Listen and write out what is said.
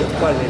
junto com a gente.